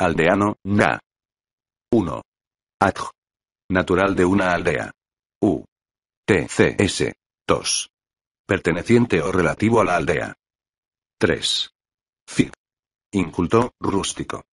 Aldeano, na. 1. Adj. Natural de una aldea. U. TCS. 2. Perteneciente o relativo a la aldea. 3. Fi. Inculto, rústico.